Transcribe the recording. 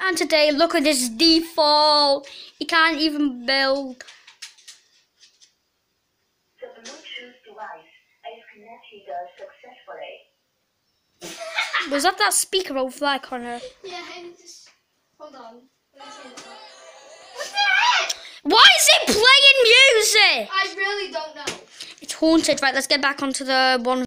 And today, look at this default. You can't even build. Was that that speaker old? there, Connor? Yeah, just hold on. Why is it playing music? I really don't know. It's haunted. Right, let's get back onto the one